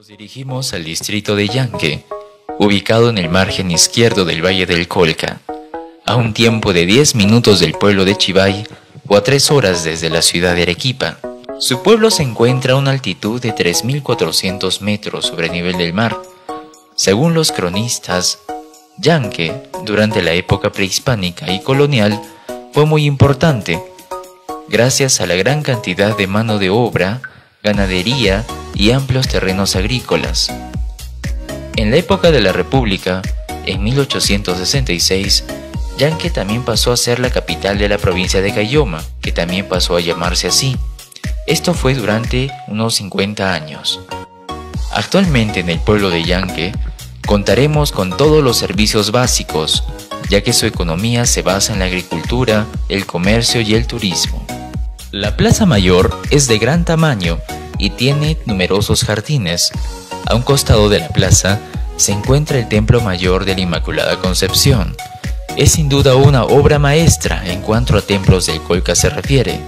Nos dirigimos al distrito de Yanque, ubicado en el margen izquierdo del Valle del Colca, a un tiempo de 10 minutos del pueblo de Chivay o a 3 horas desde la ciudad de Arequipa. Su pueblo se encuentra a una altitud de 3.400 metros sobre el nivel del mar. Según los cronistas, Yanque, durante la época prehispánica y colonial, fue muy importante, gracias a la gran cantidad de mano de obra, ganadería y amplios terrenos agrícolas. En la época de la República, en 1866, Yanque también pasó a ser la capital de la provincia de Cayoma, que también pasó a llamarse así. Esto fue durante unos 50 años. Actualmente en el pueblo de Yanque contaremos con todos los servicios básicos, ya que su economía se basa en la agricultura, el comercio y el turismo. La Plaza Mayor es de gran tamaño y tiene numerosos jardines. A un costado de la plaza se encuentra el Templo Mayor de la Inmaculada Concepción. Es sin duda una obra maestra en cuanto a templos del Colca se refiere.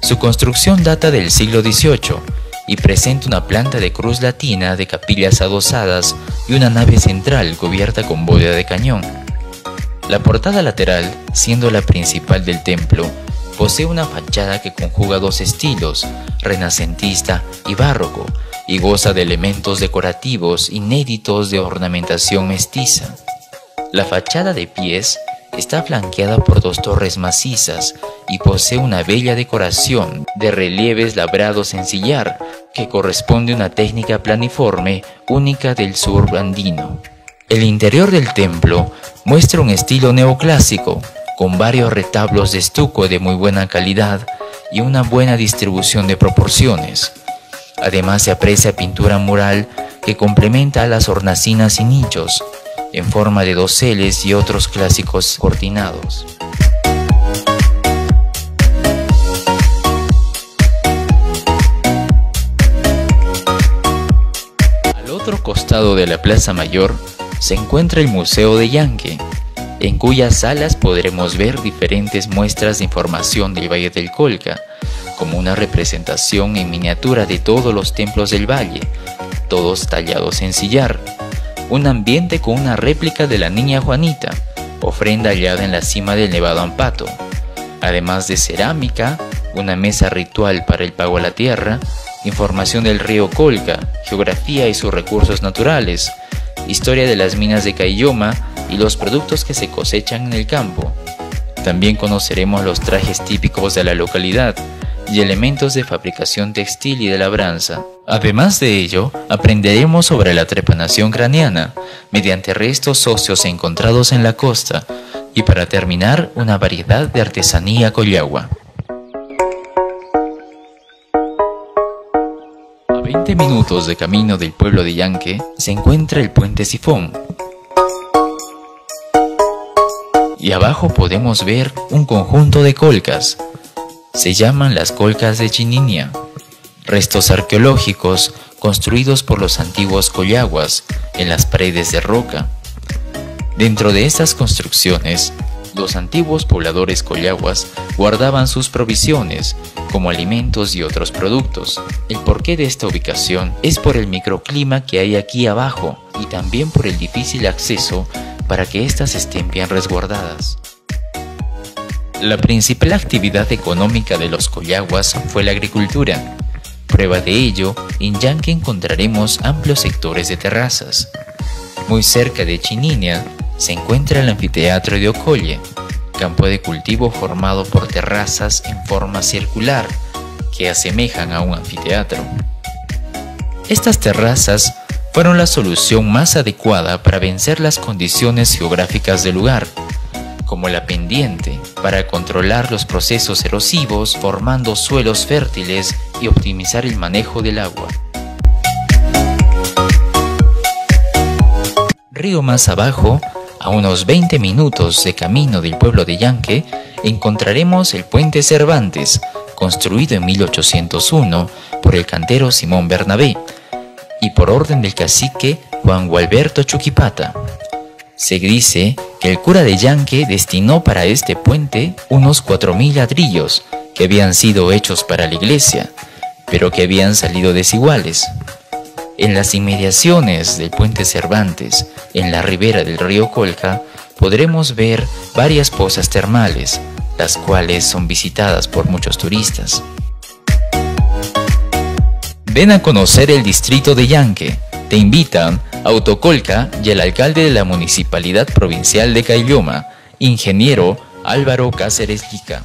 Su construcción data del siglo XVIII y presenta una planta de cruz latina de capillas adosadas y una nave central cubierta con bóveda de cañón. La portada lateral, siendo la principal del templo, Posee una fachada que conjuga dos estilos, renacentista y barroco, y goza de elementos decorativos inéditos de ornamentación mestiza. La fachada de pies está flanqueada por dos torres macizas y posee una bella decoración de relieves labrados en sillar que corresponde a una técnica planiforme única del sur andino. El interior del templo muestra un estilo neoclásico con varios retablos de estuco de muy buena calidad y una buena distribución de proporciones. Además se aprecia pintura mural que complementa las hornacinas y nichos, en forma de doseles y otros clásicos cortinados. Al otro costado de la Plaza Mayor se encuentra el Museo de Yanque, en cuyas salas podremos ver diferentes muestras de información del Valle del Colca, como una representación en miniatura de todos los templos del valle, todos tallados en sillar, un ambiente con una réplica de la niña Juanita, ofrenda hallada en la cima del Nevado Ampato, además de cerámica, una mesa ritual para el pago a la tierra, información del río Colca, geografía y sus recursos naturales, historia de las minas de Cayoma y los productos que se cosechan en el campo. También conoceremos los trajes típicos de la localidad y elementos de fabricación textil y de labranza. Además de ello, aprenderemos sobre la trepanación craneana mediante restos óseos encontrados en la costa y para terminar una variedad de artesanía collagua. 20 minutos de camino del pueblo de Yanque se encuentra el puente Sifón, y abajo podemos ver un conjunto de colcas. Se llaman las colcas de Chininia, restos arqueológicos construidos por los antiguos collaguas en las paredes de roca. Dentro de estas construcciones, los antiguos pobladores collaguas guardaban sus provisiones, como alimentos y otros productos. El porqué de esta ubicación es por el microclima que hay aquí abajo y también por el difícil acceso para que éstas estén bien resguardadas. La principal actividad económica de los collaguas fue la agricultura. Prueba de ello, en Yanque encontraremos amplios sectores de terrazas. Muy cerca de Chininia se encuentra el anfiteatro de Ocolle, campo de cultivo formado por terrazas en forma circular que asemejan a un anfiteatro. Estas terrazas fueron la solución más adecuada para vencer las condiciones geográficas del lugar, como la pendiente, para controlar los procesos erosivos formando suelos fértiles y optimizar el manejo del agua. Río más abajo, a unos 20 minutos de camino del pueblo de Yanque, encontraremos el puente Cervantes, construido en 1801 por el cantero Simón Bernabé, y por orden del cacique Juan Gualberto Chuquipata. Se dice que el cura de Yanque destinó para este puente unos 4.000 ladrillos que habían sido hechos para la iglesia, pero que habían salido desiguales. En las inmediaciones del puente Cervantes, en la ribera del río Colca, podremos ver varias pozas termales, las cuales son visitadas por muchos turistas. Ven a conocer el distrito de Yanque. Te invitan Autocolca y el alcalde de la Municipalidad Provincial de Caylloma, ingeniero Álvaro Cáceres Lica.